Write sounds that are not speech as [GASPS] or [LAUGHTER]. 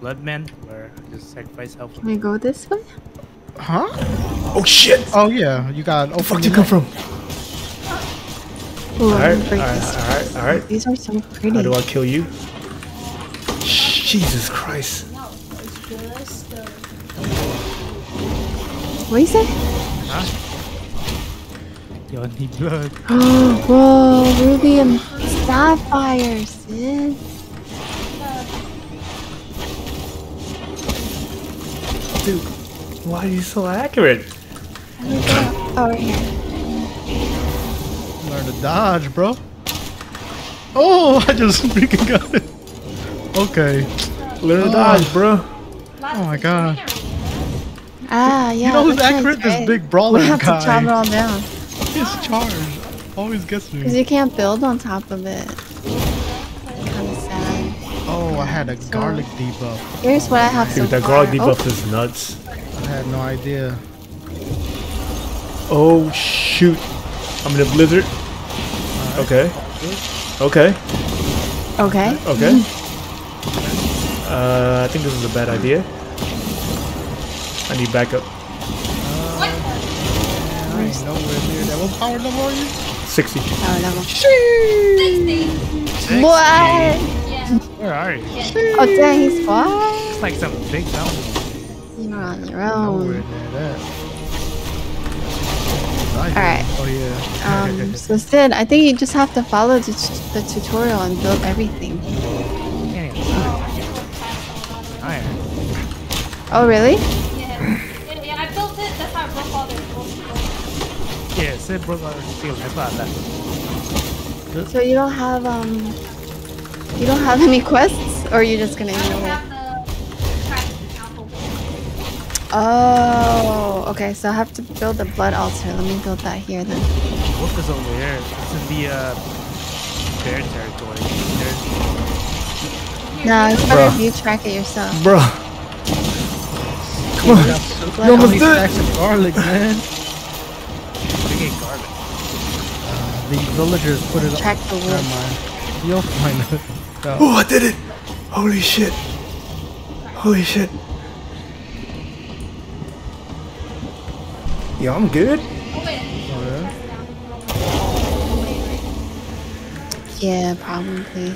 Bloodman, where I just sacrifice health. Can we go this way? Huh? Oh shit! Oh yeah, you got. Oh fuck you come from? Ooh, I'm Alright, gonna break alright, this. alright, alright. These are so pretty. How do I kill you? Jesus Christ. What do you say? Yo, I need blood. Oh, [GASPS] whoa, Ruby and Sapphire, sis. Dude, why are you so accurate? Oh, here. Learn to dodge, bro. Oh, [LAUGHS] I just freaking got it. Okay. Learn to dodge, bro. Oh my god. Ah, yeah. you know who's accurate? This great. big brawler We have guy. to chop it all down. His charge always gets me. Because you can't build on top of it. Had a garlic debuff. Here's what I have so Dude, that garlic debuff is nuts. I had no idea. Oh shoot. I'm in a blizzard. Okay. Okay. Oh, okay. Okay. Uh, I think this is a bad idea. I need backup. I ain't nowhere near that. What power level are you? 60. Power level. Sixty. What? Where are you? Oh, dang, he's far. It's like some big mountain. You're on your own. Alright. Oh yeah. Um, [LAUGHS] so Sid, I think you just have to follow the, t- the tutorial and build everything. Can't Iron. Oh, really? Yeah. yeah, yeah, I built it. That's how I broke all their Yeah, Sid broke our shield. That's why I left. So you don't have, um, you don't have any quests? Or are you just gonna ignore it? have the track the apple. Oh, okay, so I have to build a blood altar. Let me build that here then. Wolf is over here. This is the uh, bear territory. There's No, it's better if you track it yourself. Bro. Come on. Blood You almost altar. did it. Stacks of garlic, man. big ain't garbage. The villagers put it Track up. the Never mind. You'll find it. Out. Oh, I did it! Holy shit. Holy shit. Yeah, I'm good. Yeah? Yeah, probably.